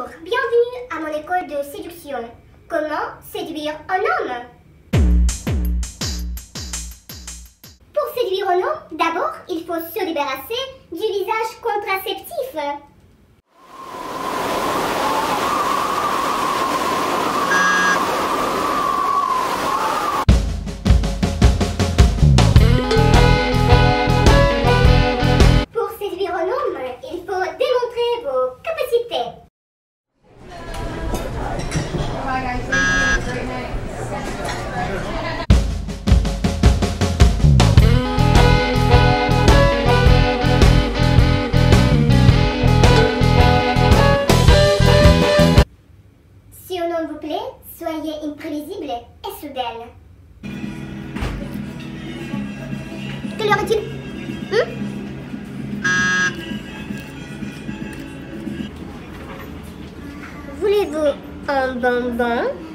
Bienvenue à mon école de séduction. Comment séduire un homme? Pour séduire un homme, d'abord, il faut se débarrasser du visage contraceptif. Si un homme vous plaît, soyez imprévisible et soudaine. Quelle heure est-il? Hein? Voulez-vous un bonbon?